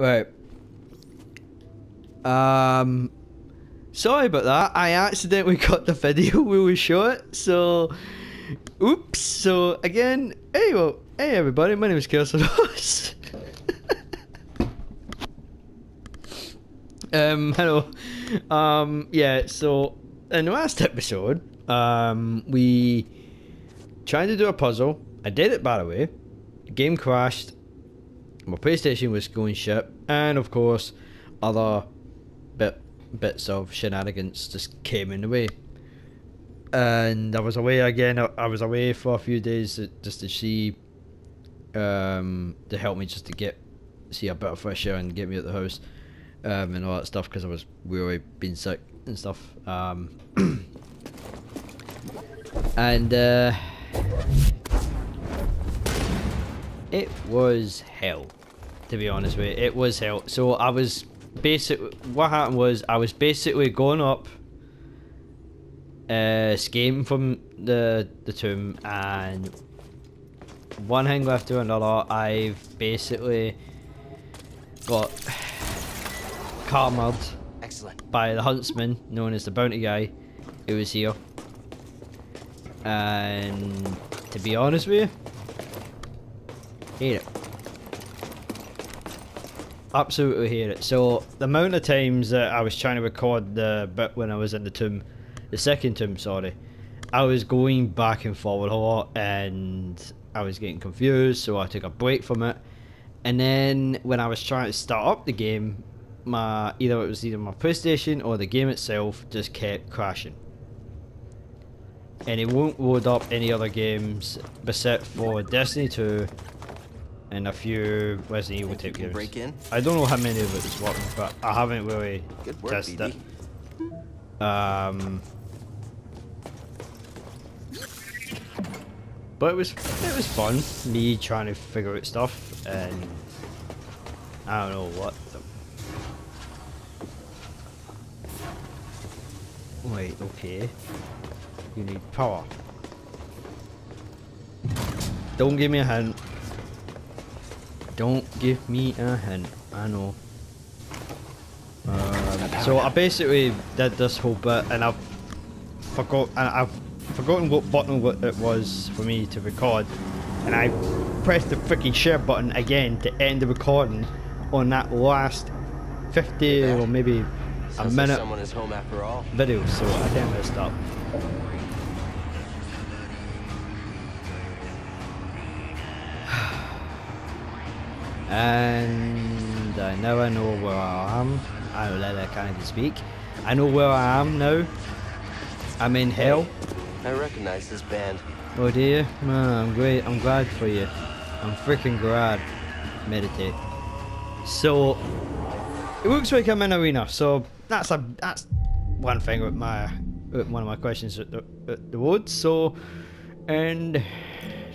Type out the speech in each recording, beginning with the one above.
Right. Um, sorry about that. I accidentally cut the video we were short, so oops. So again, hey, well, hey everybody, my name is Chaos Ross. um, hello. Um, yeah. So in the last episode, um, we tried to do a puzzle. I did it by the way. Game crashed. My PlayStation was going shit, and of course, other bit bits of shenanigans just came in the way. And I was away again. I, I was away for a few days just to see, um, to help me just to get see a bit of fresh air and get me out the house, um, and all that stuff because I was really been sick and stuff. Um, and uh, it was hell, to be honest with you. It was hell. So I was basic. what happened was I was basically going up, uh, escaping from the the tomb, and one thing after another, I've basically got cornered Excellent. by the huntsman known as the bounty guy who was here. And to be honest with you, hate it. Absolutely hate it. So the amount of times that I was trying to record the bit when I was in the tomb, the second tomb, sorry, I was going back and forward a lot and I was getting confused, so I took a break from it. And then when I was trying to start up the game, my either it was either my PlayStation or the game itself just kept crashing. And it won't load up any other games except for Destiny 2 and a few Resident Evil type games. break in. I don't know how many of it is working, but I haven't really Good work, tested it. Um, but it was it was fun. Me trying to figure out stuff, and I don't know what. The... Wait, okay. You need power. Don't give me a hint. Don't give me a hint. I know. Um, so I basically did this whole bit, and I've forgot, and I've forgotten what button it was for me to record, and I pressed the freaking share button again to end the recording on that last 50 or maybe a Sounds like minute someone is home after all. video, so I think I messed up. And I now I know where I am. I let I can't speak. I know where I am now. I'm in hell. I recognize this band. Oh dear, man, I'm great. I'm glad for you. I'm freaking glad. Meditate. So it looks like I'm in arena. So that's a that's one thing with my with one of my questions at the, at the woods. So and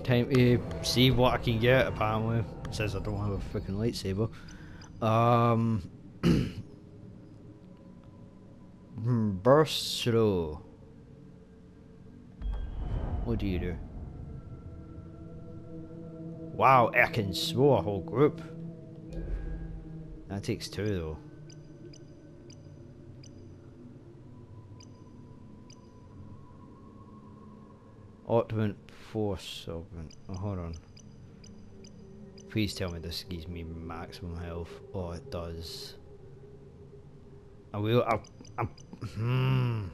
time to see what I can get. Apparently, says I don't have a freaking lightsaber. Um, hmm, burst slow. What do you do? Wow, I can slow a whole group. That takes two though. Ultimate Force Servant. Oh, hold on. Please tell me this gives me maximum health. Oh, it does. I will. I, I'm. Hmm.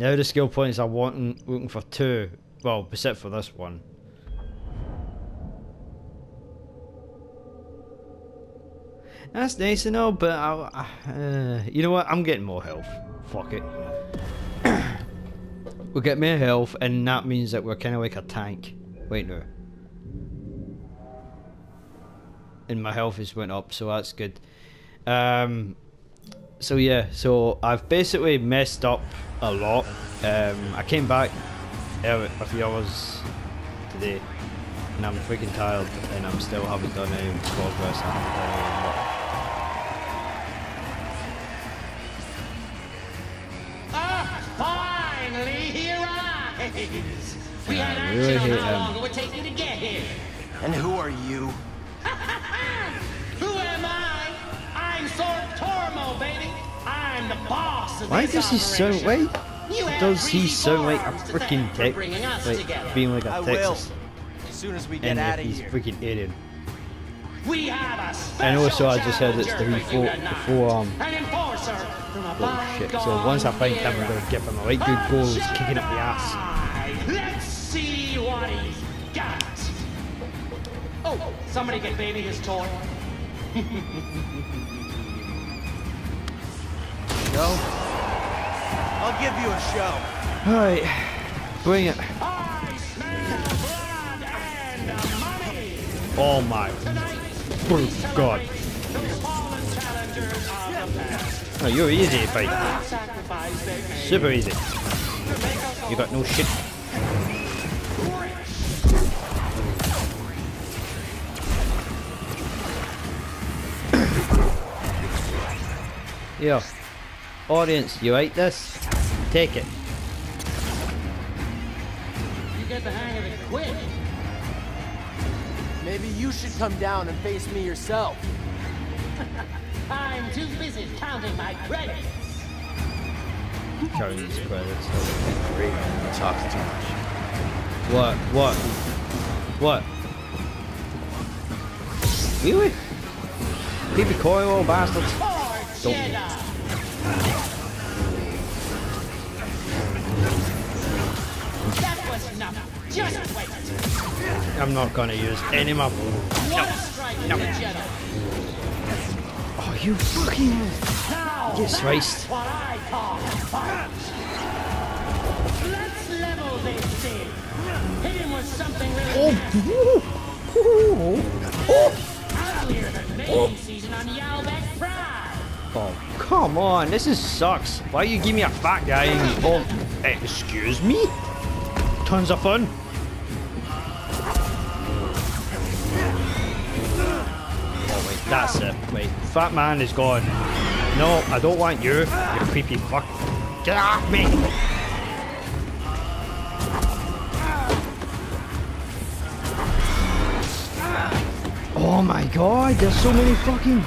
Now the skill points I want looking for two. Well, except for this one. That's nice to know, but I, uh, you know what? I'm getting more health. Fuck it. we'll get more health, and that means that we're kind of like a tank. Wait, no. And my health has went up, so that's good. Um, so yeah, so I've basically messed up a lot. Um, I came back a few hours today, and I'm freaking tired, and I'm still haven't done any progress. I haven't done any work. Ah, finally he arrives. We Yeah, had I action really on hate how long it would take you to get here. And who are you? Why does he sound operation. like? Does he free sound like a freaking thank for tech? Like being like a I. Texas As soon as we get and out if of he's here. freaking alien. We have a And also I just heard it's the challenger for you before tonight. before um An enforcer from a oh shit. So once I find him I'm gonna give him a right good goal kicking up the ass. Let's see what he's got. Oh, somebody get baby his toy. Go. I'll give you a show. Alright. Bring it. I smell blood and money. Oh my Tonight, oh, God. those fallen challengers of the past. Oh you're easy to fight. The sacrifice they made Super easy. to make us You got no shit. all rich. Yo. Audience, you like this? Take it. You get the hang of it quick. Maybe you should come down and face me yourself. I'm too busy counting my credits. Carry these credits. Talks too much. What? What? What? Really? Keep it coy, little bastards. Four Don't- enough. Just wait. I'm not gonna use any more. No. the Oh, you fucking. Now, Get what I call. Let's level this thing. Hit him with something really Oh, oh, oh, oh. mating season on Yalbeck Pride. oh, come on, this is sucks. Why you give me a fat guy oh, excuse me? Tons of fun. Oh wait, that's it. Wait, fat man is gone. No, I don't want you. You creepy fuck. Get off me. Oh my god, there's so many fucking.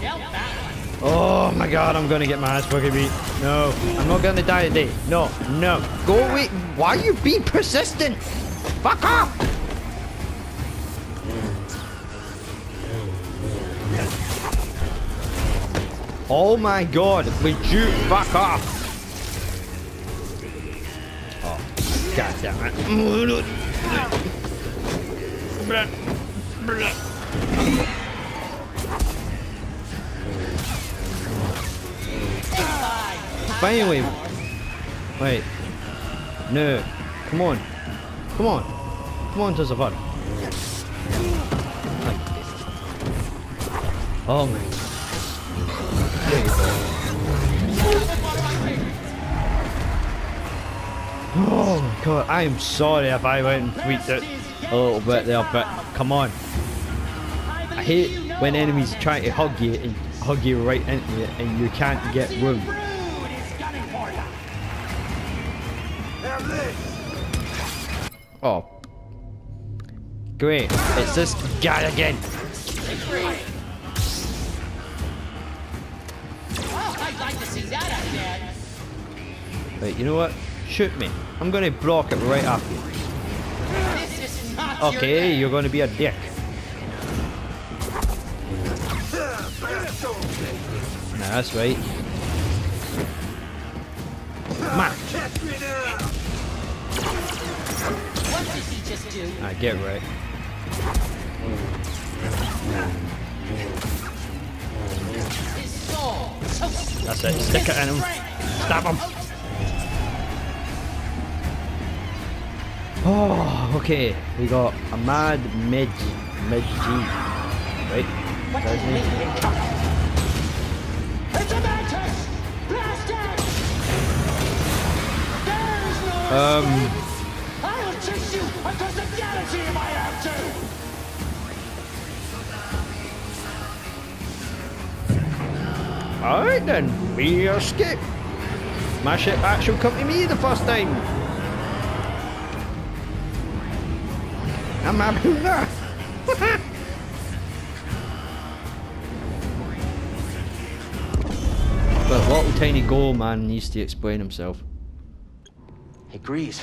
Dealt that one. Oh my god, I'm gonna get my ass fucking beat. No, I'm not gonna die today. No, no. Go away. Why are you being persistent? Fuck off! Oh my god, would you fuck off? Oh, god damn it. Finally. Wait. No. Come on. Come on. Come on, to the fun. Oh my. There. Oh my god, I am sorry if I went and tweaked it a little bit there, but come on. I hate when enemies try to hug you and hug you right into it and you can't get room. Oh. Great. It's this guy again. Wait, you know what? Shoot me. I'm gonna block it right after you. Okay, your you're gonna be a dick. Nah, that's right. I get right. His soul. So That's it. Stick it in him. Stab him. Oh, okay. We got a mad mid mid G. Right? What That's do you me. mean? It's a mantis! Blast it! Um. Across the galaxy if I have to! Alright then, we escape. My ship actually come to me the first time. I'm happy with that. little tiny gold man needs to explain himself. Hey, Greez.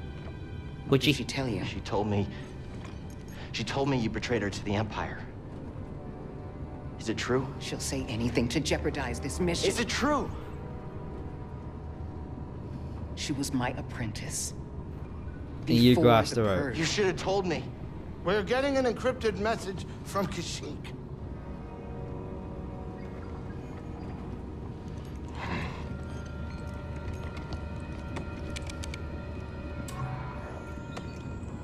What Would did she tell you? She told me. She told me you betrayed her to the Empire. Is it true? She'll say anything to jeopardize this mission. Is it true? She was my apprentice. And you Before grasped the her out. purge. You should have told me. We're getting an encrypted message from Kashyyyk.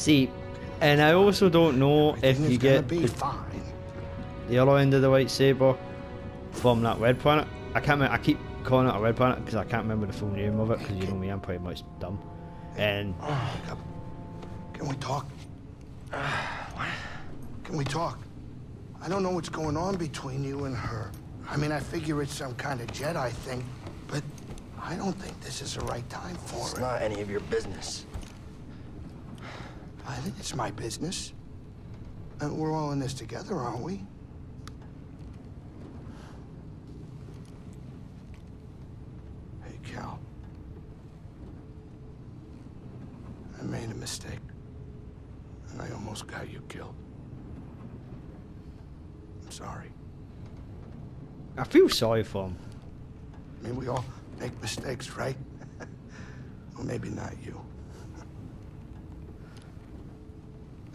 See, and I also don't know if you get be the, fine. the other end of the lightsaber from that red planet. I can't. I keep calling it a red planet because I can't remember the full name of it because you know me, I'm pretty much dumb. And oh, Can we talk? Can we talk? I don't know what's going on between you and her. I mean, I figure it's some kind of Jedi thing, but I don't think this is the right time for It's it. not any of your business. I think it's my business. And we're all in this together, aren't we? Hey, Cal. I made a mistake. And I almost got you killed. I'm sorry. I feel sorry for him. I mean, we all make mistakes, right? well, maybe not you.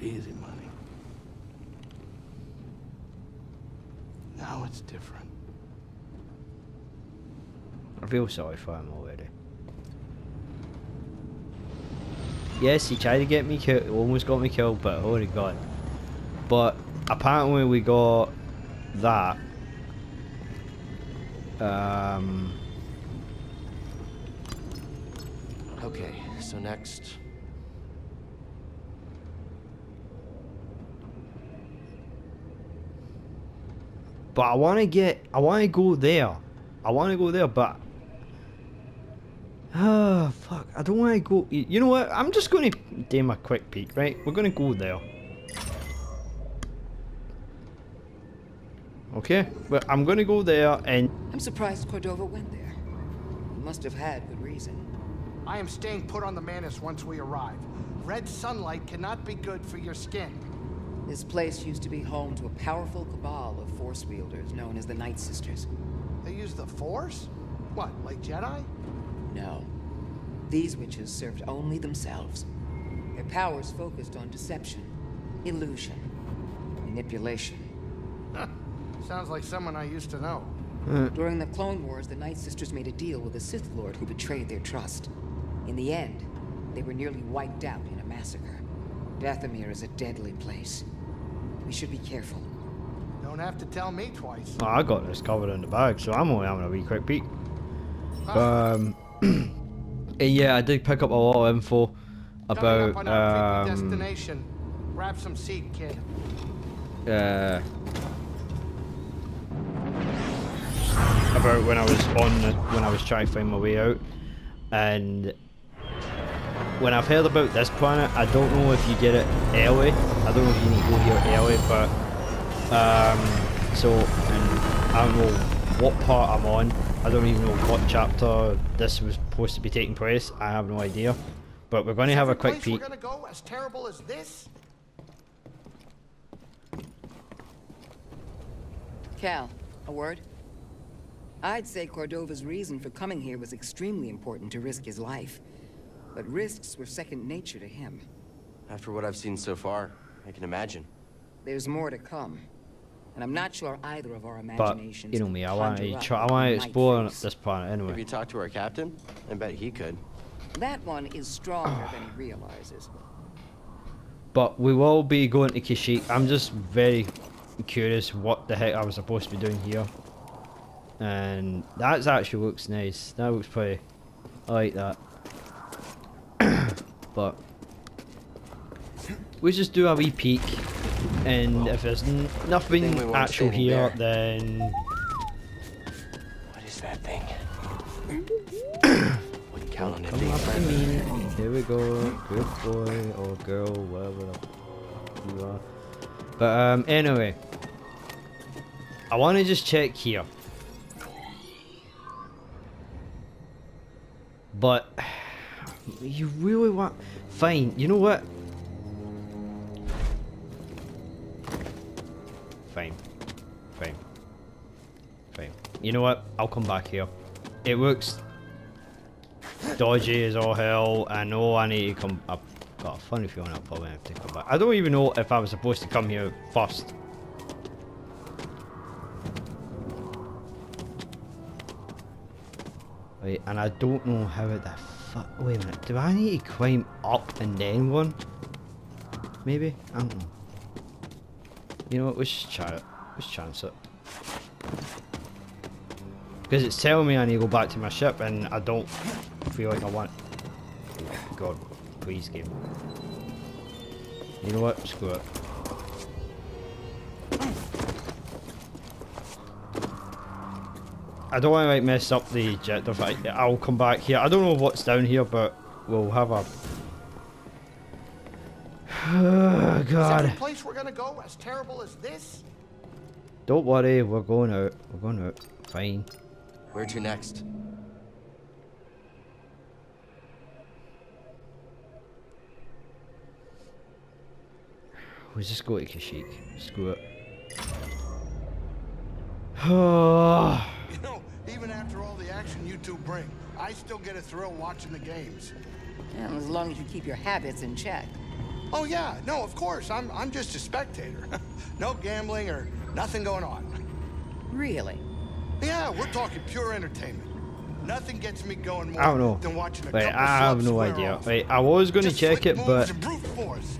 Easy money. Now it's different. I feel sorry for him already. Yes, he tried to get me killed, almost got me killed, but already god. But apparently we got that. Um, Okay, so next. But I want to get, I want to go there. I want to go there, but. Oh, fuck. I don't want to go. You know what? I'm just going to do my quick peek, right? We're going to go there. Okay? But I'm going to go there and I'm surprised Cordova went there. He must have had good reason. I am staying put on the Mantis once we arrive. Red sunlight cannot be good for your skin. This place used to be home to a powerful cabal of force wielders known as the Night Sisters. They use the Force? What, like Jedi? No. These witches served only themselves. Their powers focused on deception, illusion, manipulation. Sounds like someone I used to know. Hmm. During the Clone Wars, the Night Sisters made a deal with a Sith Lord who betrayed their trust. In the end, they were nearly wiped out in a massacre. Dathomir is a deadly place. We should be careful. Don't have to tell me twice. Oh, I got this covered in the bag, so I'm only having a wee quick peek. Ah, Um, and yeah, I did pick up a lot of info about up on our creepy um, destination. Grab some seat, kid. uh, about when I was on the, when I was trying to find my way out, and when I've heard about this planet, I don't know if you get it early. I don't know if you need to go here early, but um, so and I don't know what part I'm on. I don't even know what chapter this was supposed to be taking place. I have no idea. But we're going to have a quick peek. We're gonna go as terrible as this? Cal, a word? I'd say Cordova's reason for coming here was extremely important to risk his life. But risks were second nature to him. After what I've seen so far, I can imagine. There's more to come. And I'm not sure either of our But imaginations you know me, I want conjure to try. I want to explore this planet Maybe anyway. talk to our captain? I bet he could. That one is stronger than he realizes. But we will be going to Kashyyyk. I'm just very curious what the heck I was supposed to be doing here. And that actually looks nice. That looks pretty. I like that. but we just do a wee peek, and if there's n- Thing we nothing actual here, there. then What is that thing? Wouldn't count on it come up to me. Here we go, good boy or girl, whatever the you are. But um, anyway, I want to just check here. But you really want? Fine. You know what? You know what? I'll come back here. It looks dodgy as all hell. I know I need to come. I've got a funny feeling I'll probably have to come back. I don't even know if I was supposed to come here first. Wait, and I don't know how the fuck. Wait a minute. Do I need to climb up and then one? Maybe? I don't know. You know what? Let's try it. Let's chance it. Because it's telling me I need to go back to my ship and I don't feel like I want... God, please game. You know what? Screw it. I don't want to like mess up the objective. I, I'll come back here. I don't know what's down here, but we'll have a... Oh, Is God. every place we're gonna go as terrible as this? Don't worry, we're going out. We're going out. Fine. Where to next? We'll just go to Kashyyyk. Screw it. Oh, You know, even after all the action you two bring, I still get a thrill watching the games. And as long as you keep your habits in check. Oh yeah, no, of course. I'm I'm just a spectator. no gambling or nothing going on. Really? Yeah, we're talking pure entertainment. Nothing gets me going more I don't know. than watching a Wait, I have no idea. off. Wait, I was going to check it, but and brute force.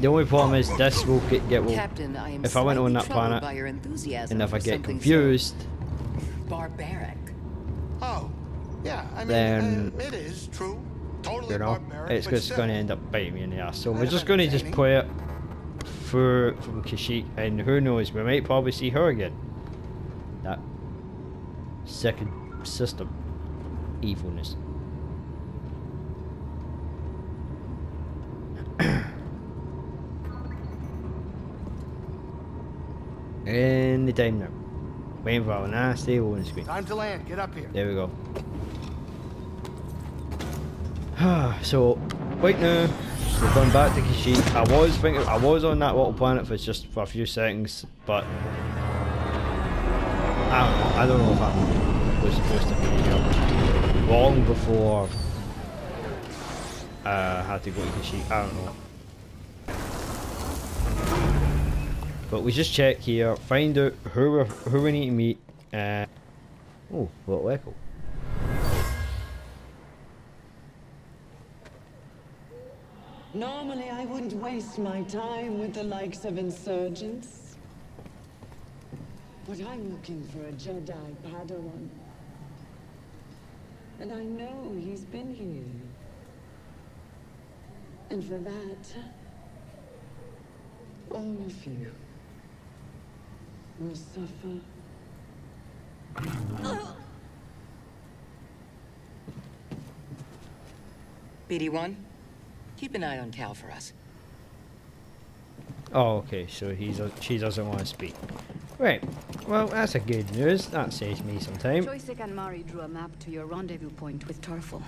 the only problem is this will get, get well, Captain, I am if I went on that troubled planet by your enthusiasm and if I get something so confused, barbaric. Oh, yeah. I mean, Then- uh, it is true. Totally you know, barbaric, it's just going to end up biting me in the ass. So we're just going to just entertaining. play it through from Kashyyyk, and who knows, we might probably see her again. Second system evilness. Any time now. Waiting for our nasty loading screen. Time to land. Get up here. There we go. so, right now, we're going back to Kashyyyk. I was thinking, I was on that little planet for just for a few seconds, but I don't know. I don't know if I was supposed to be here long before uh, I had to go to Kashyyyk. I don't know. But we just check here, find out who we who we need to meet. Uh, oh, little echo. Normally, I wouldn't waste my time with the likes of insurgents. But I'm looking for a Jedi Padawan. And I know he's been here. And for that, all of you will suffer. BD-1, keep an eye on Cal for us. Oh, okay, so he's she doesn't want to speak. Right. Well, that's a good news. That saves me some time. Joystick and Mari drew a map to your rendezvous point with Tarfful.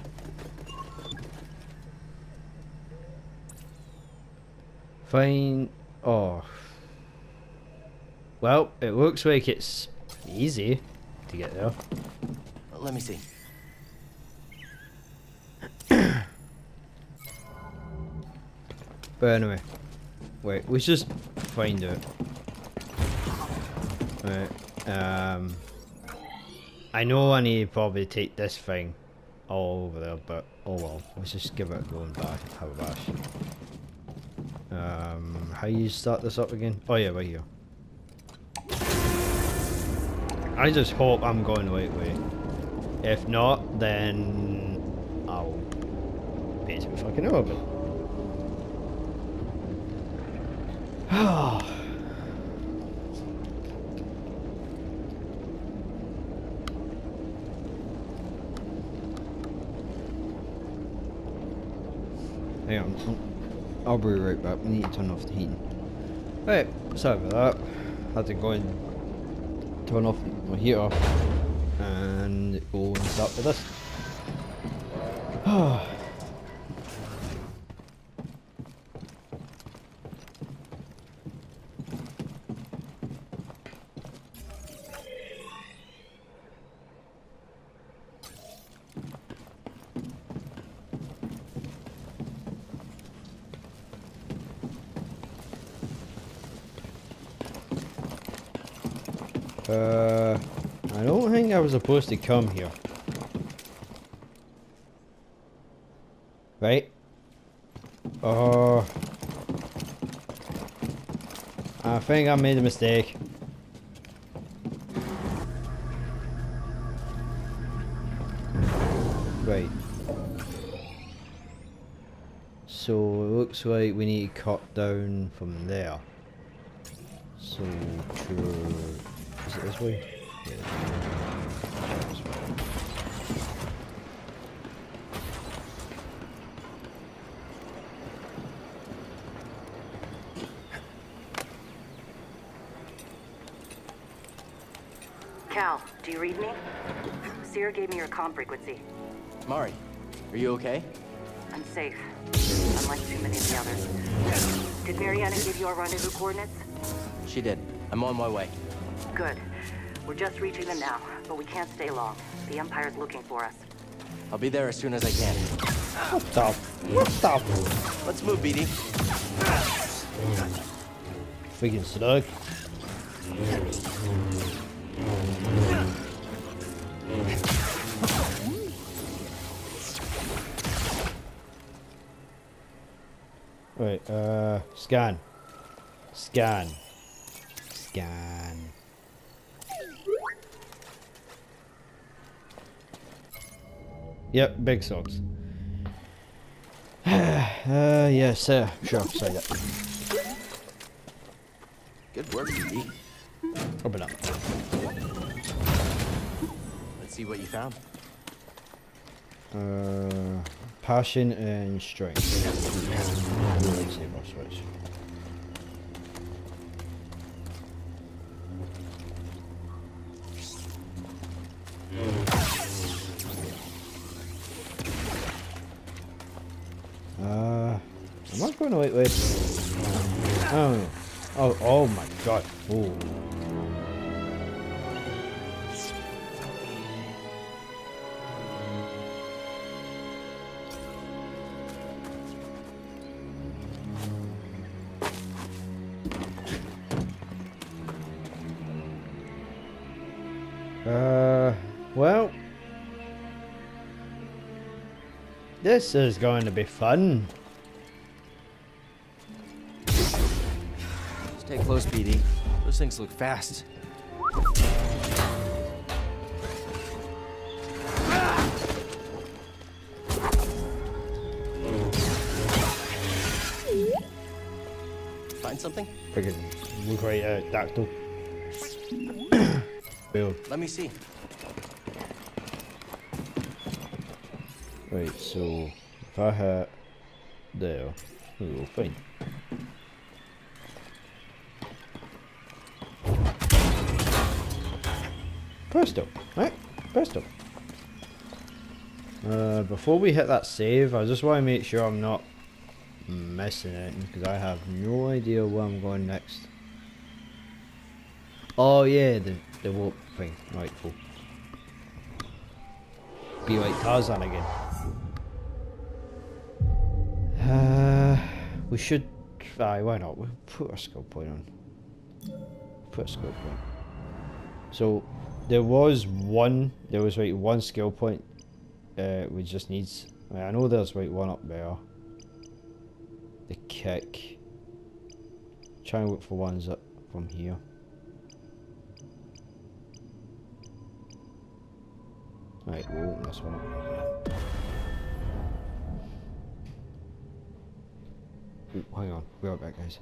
Fine. Oh. Well, it looks like it's easy to get there. Let me see. But anyway, wait, let's just find it. Right, um, I know I need to probably take this thing all over there, but oh well, let's just give it a go and bash, have a bash. Um, how you start this up again? Oh yeah, right here. I just hope I'm going the right way. If not, then I'll basically fucking over it. Hang on. I'll be right back. We need to turn off the heating. Right, sorry about that. Had to go and turn off my heater and go and start with this. Ah. Uh, I don't think I was supposed to come here. Right? Uh, I think I made a mistake. Right. So it looks like we need to cut down from there. So to is it this way? Yeah. Cal, do you read me? Cere gave me your comm frequency. Mari, are you okay? I'm safe, unlike too many of the others. Did Mariana give you our rendezvous coordinates? She did. I'm on my way. Good. We're just reaching them now, but we can't stay long. The Empire's looking for us. I'll be there as soon as I can. What the? What the? Let's move, BD. Freaking slug. Right, uh, scan. Scan. Scan. Yep, big socks. uh, yes, uh, sure, say that. Good work, BD. Open up. Let's see what you found. Uh, passion and strength. Lightsaber switch. Uh, am not going to wait, wait. Oh, oh, oh my god! Oh. Uh, well, this is going to be fun. Stay close, BD. Those things look fast. Find something? Freaking look right at uh, Dactyl. Well, Let me see. Right, so If I hit there, will fine. Presto, right? Presto. Uh, before we hit that save, I just want to make sure I'm not missing it because I have no idea where I'm going next. Oh yeah, the the warp thing. Right, cool. Be like Tarzan again. We should try. Why not? We'll put a skill point on. Put a skill point. So there was one. There was like one skill point. Uh, we just needs. I know there's like one up there. The kick. Try and look for ones up from here. Right, we'll open this one up. Ooh, hang on, we'll be right back guys.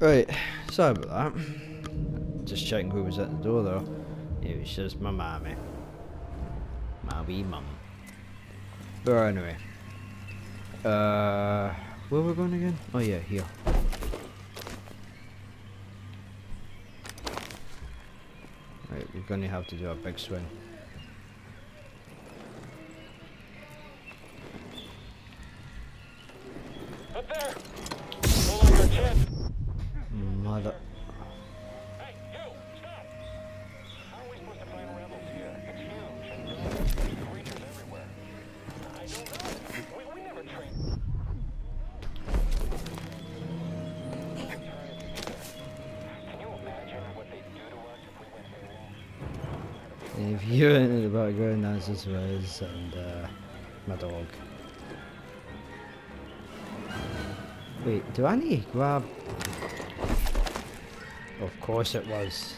Right, sorry about that. Just checking who was at the door though. It was just my mommy. My wee mum. But anyway. Uh, where we going again? Oh yeah, here. Right, we're gonna have to do a big swing. Rez and uh, my dog. Wait, do I need to grab? Of course it was.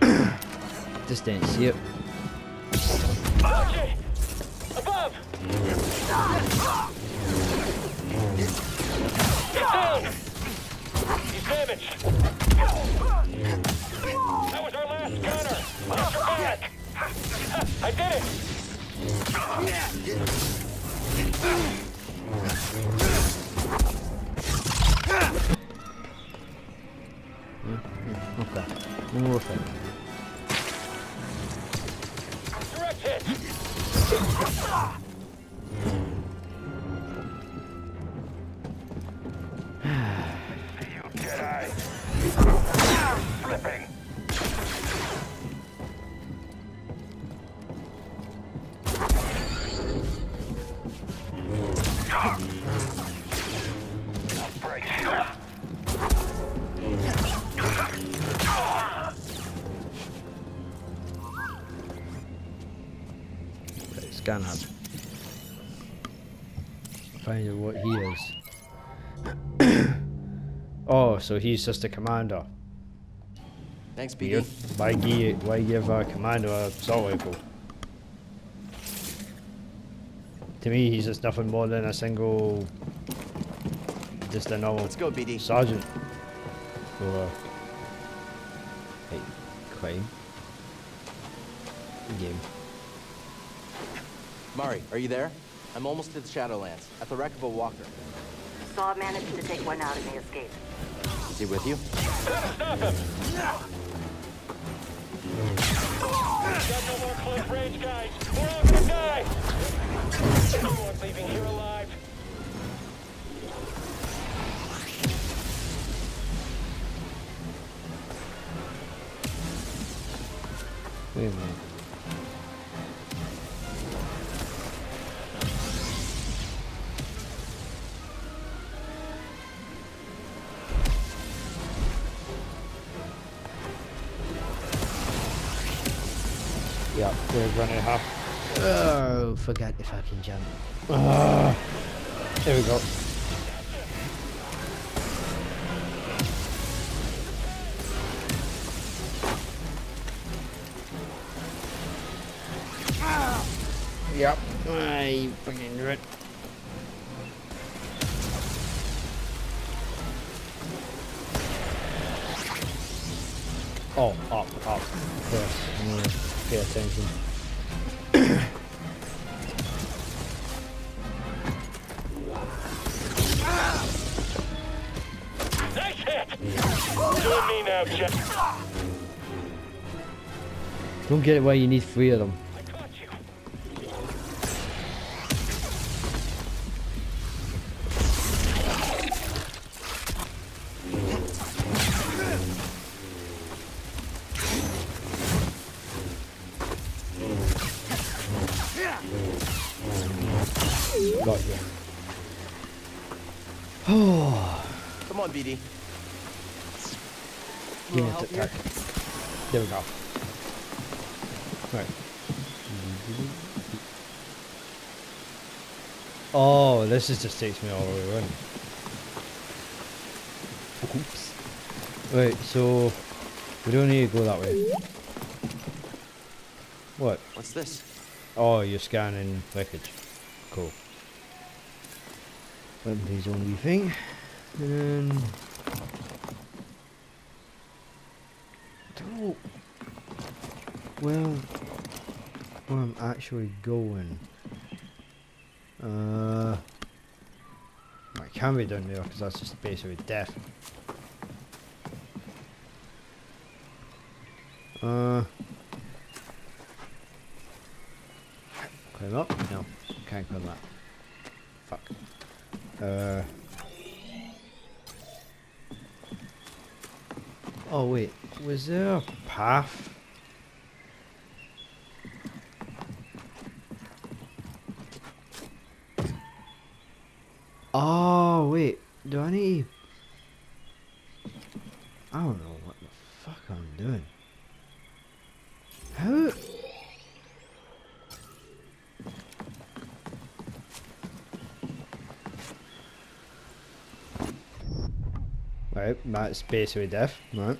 Just didn't see it. That was our last gunner! Back! I did it! Hmm? Hmm, okay, one more Right, scan hub. Find out what he is. oh, so he's just a commander. Thanks, Weird. BD. Why give why give a commander a assault rifle? To me, he's just nothing more than a single, just a normal Let's go, BD. sergeant for like uh, crime game. Mari, are you there? I'm almost to the Shadowlands, at the wreck of a walker. Saw managed to take one out and the escape. Is he with you? Stop him! Got no more close range guys. We're all gonna die. No one's leaving here alive. Wait a minute. Yeah, we're. Oh, forgot the fucking jump. Ah, there we go. Yep, I fucking knew it. Oh, up, up, first. pay attention. Don't get it why you need three of them. This just takes me all the way around. Oops. Right, so we don't need to go that way. What? What's this? Oh, you're scanning wreckage. Cool. Weapons only thing. And then don't know well where I'm actually going. Uh, I can't be down there because that's just basically death. Uh, climb up? No, can't climb that. Fuck. Uh. Oh wait, was there a path? Oh wait, do I need? I don't know what the fuck I'm doing. How? Right, that's basically death, right?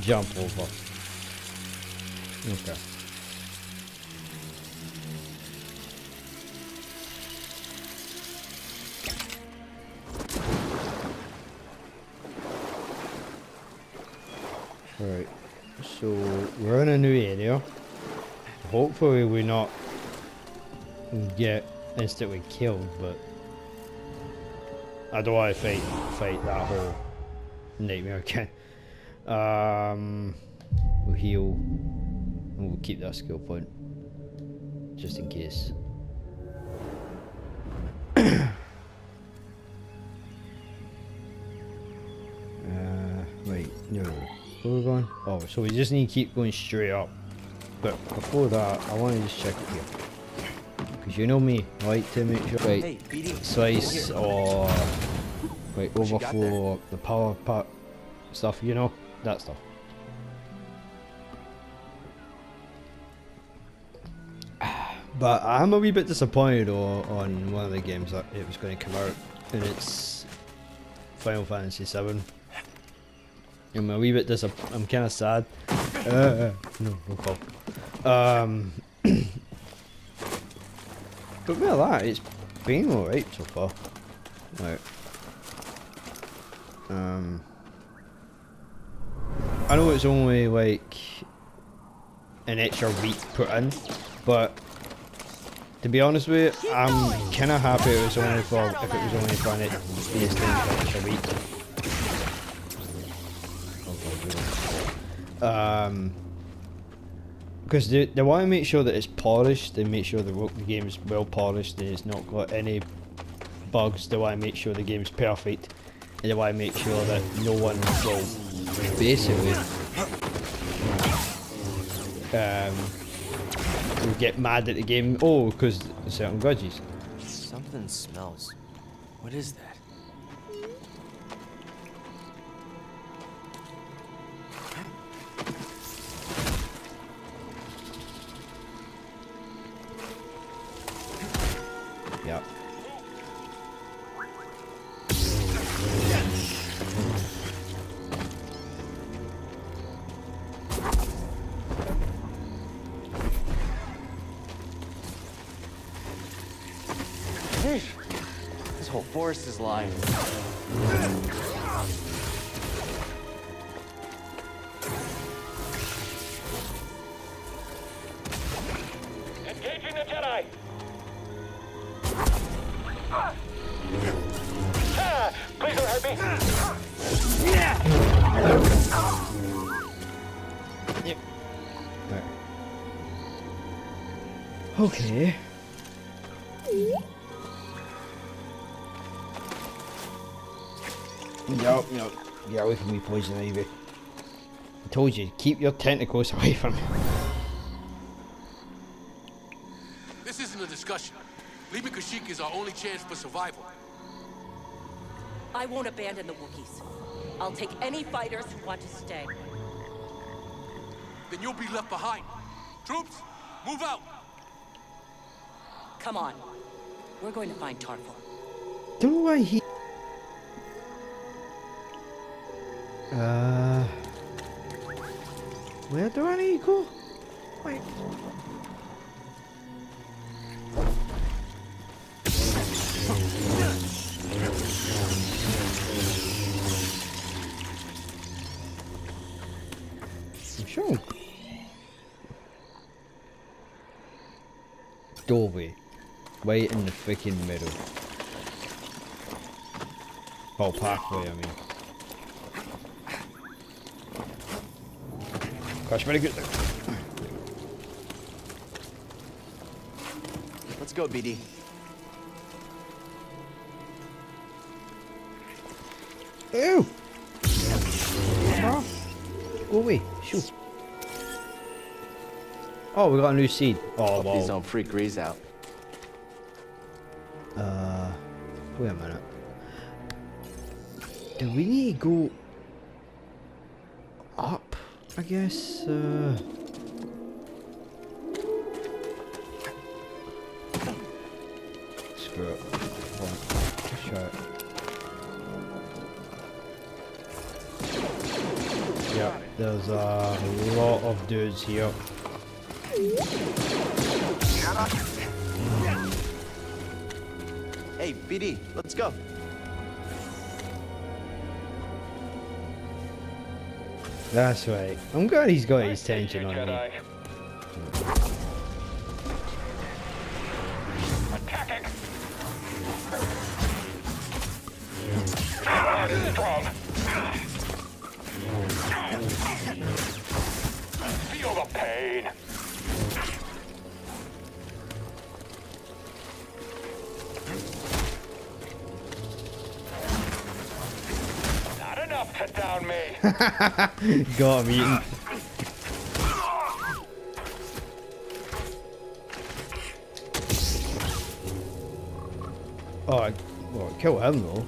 Jump over. Okay. Area. Hopefully we not get instantly killed, but I don't want to fight fight that whole nightmare again. Um, we'll heal. And we'll keep that skill point just in case. uh, wait, no. Where are we going? Oh, so we just need to keep going straight up. But before that, I want to just check it here. Because you know me, I like to make sure. Wait, Hey, BD. slice or wait What you got the power pack stuff you know that stuff but i'm a wee bit disappointed o- on one of the games that it was going to come out and it's final fantasy 7 i'm a wee bit disappointed i'm kind of sad. Uh, no no call. Um but with that it's been alright so far. Right um, I know it's only like an extra week put in, but to be honest with you, I'm kind of happy it was only for if it was only for an extra week. Um, because they, they want to make sure that it's polished, they make sure the, the game is well polished and it's not got any bugs. They want to make sure the game's perfect, and they want to make sure that no one will basically um, will get mad at the game. Oh, because certain grudges. Something smells. What is that? cursed his life. Please don't hurt me! Yeah! Okay. No, no. Get away from me, poison ivy. I told you, keep your tentacles away from me. This isn't a discussion. Leaving Kashyyyk is our only chance for survival. I won't abandon the Wookiees. I'll take any fighters who want to stay. Then you'll be left behind. Troops, move out! Come on. We're going to find Tarfful. Don't know why he. Uh. Where do I need to go? Wait. I'm sure. Doorway. Right in the freaking middle. Oh, pathway, I mean. Gosh, very good. Let's go, BD. Ew! Oh. Go away, shoot. Oh, we got a new seed. Oh, Hope these don't freak Greez out. Uh, wait a minute. Do we need to go up? I guess. Uh, screw it. One. Let's try it. Yep, there's a lot of dudes here. Hey, BD, let's go. That's right. I'm glad he's got his tension on me. Attacking. Strong. got him eaten. Oh, I, well, I killed him though.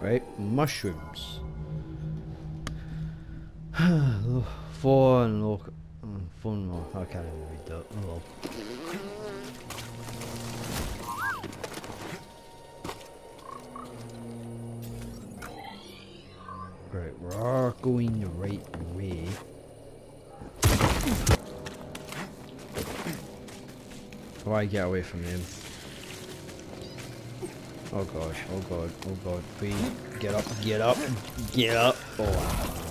Right, mushrooms. Four and look. Four more. Mm, I can't even read that. Oh well. Right way. How do I get away from him? Oh gosh, oh god, oh god, please get up, get up, get up. Oh wow.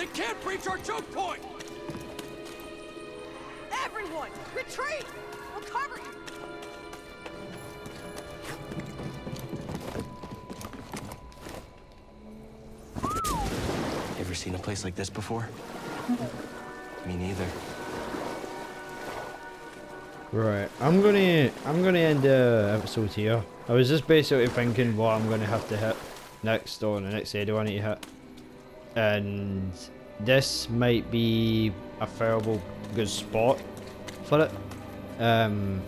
They can't breach our choke point! Everyone, retreat! We'll cover you! Ever seen a place like this before? Me neither. Right, I'm gonna I'm gonna end the episode here. I was just basically thinking what I'm gonna have to hit next or the next area I need to hit. And this might be a fairable good spot for it. Um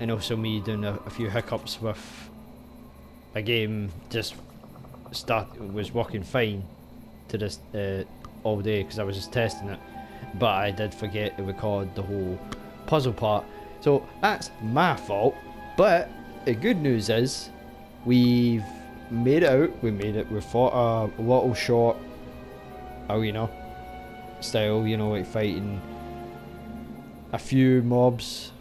and also me doing a, a few hiccups with a game just start was working fine to this uh, all day because I was just testing it, but I did forget to record the whole puzzle part. So that's my fault. But the good news is we've made it out. We made it. We fought a little short arena style, you know, like fighting a few mobs,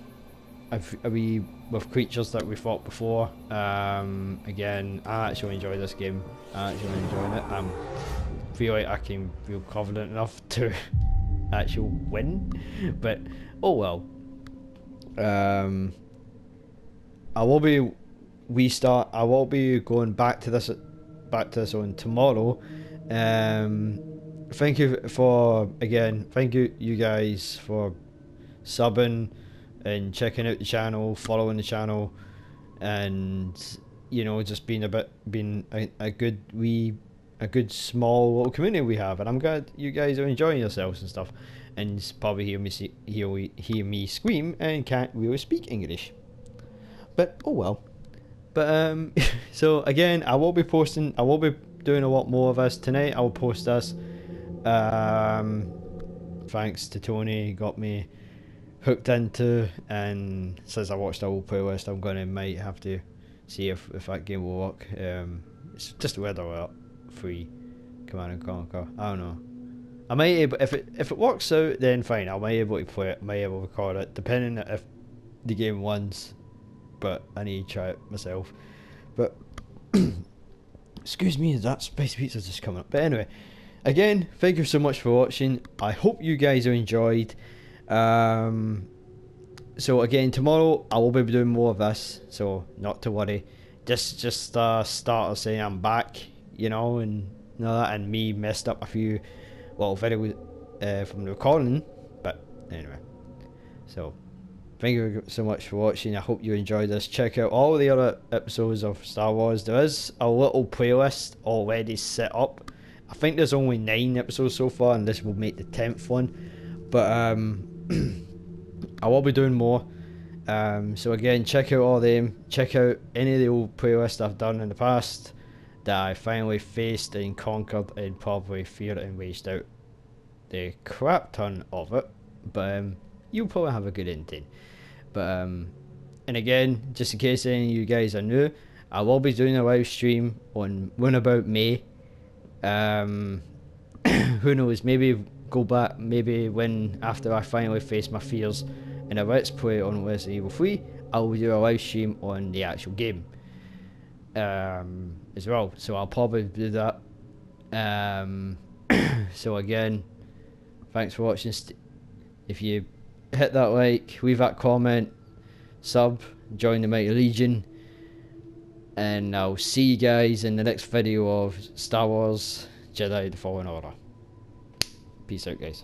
a, wee with creatures that we fought before. Um, again, I actually enjoy this game. I actually enjoying it. I feel like I can feel confident enough to actually win, but oh well. Um, I will be restart. I will be going back to this, back to this on tomorrow. Um, thank you for again. Thank you, you guys, for subbing and checking out the channel, following the channel, and you know just being a bit, being a, a good wee, a good small little community we have. And I'm glad you guys are enjoying yourselves and stuff, and probably hear me see, hear hear me scream and can't really speak English. But oh well. But um, so again, I will be posting. I will be doing a lot more of us tonight. I will post this. Um, thanks to Tony, got me hooked into, and since I watched the whole playlist, I'm gonna might have to see if if that game will work. Um, it's just whether or not free Command and Conquer. I don't know. I might able if it if it works out, then fine. I might be able to play it. Might able to record it, depending if the game wins. But I need to try it myself. But excuse me, that spicy pizza's just coming up. But anyway, again, thank you so much for watching. I hope you guys are enjoyed. Um, so again, tomorrow I will be doing more of this, so not to worry. Just just uh, start of saying I'm back, you know, and you know that, and me messed up a few little videos uh, from the recording, but anyway. So thank you so much for watching. I hope you enjoyed this. Check out all the other episodes of Star Wars. There is a little playlist already set up. I think there's only nine episodes so far, and this will make the tenth one. But um, I will be doing more. Um, so again, check out all them. Check out any of the old playlists I've done in the past that I finally faced and conquered, and probably feared and waged out the crap ton of it. But um, you'll probably have a good ending. But um, and again, just in case any of you guys are new, I will be doing a live stream on when about May. Um, who knows? Maybe go back. Maybe when after I finally face my fears in a let's play on Resident Evil 3, I will do a live stream on the actual game um, as well. So I'll probably do that. Um, so again, thanks for watching. If you hit that like, leave that comment, sub, join the Mighty Legion, and I'll see you guys in the next video of Star Wars Jedi The Fallen Order. Peace out, guys.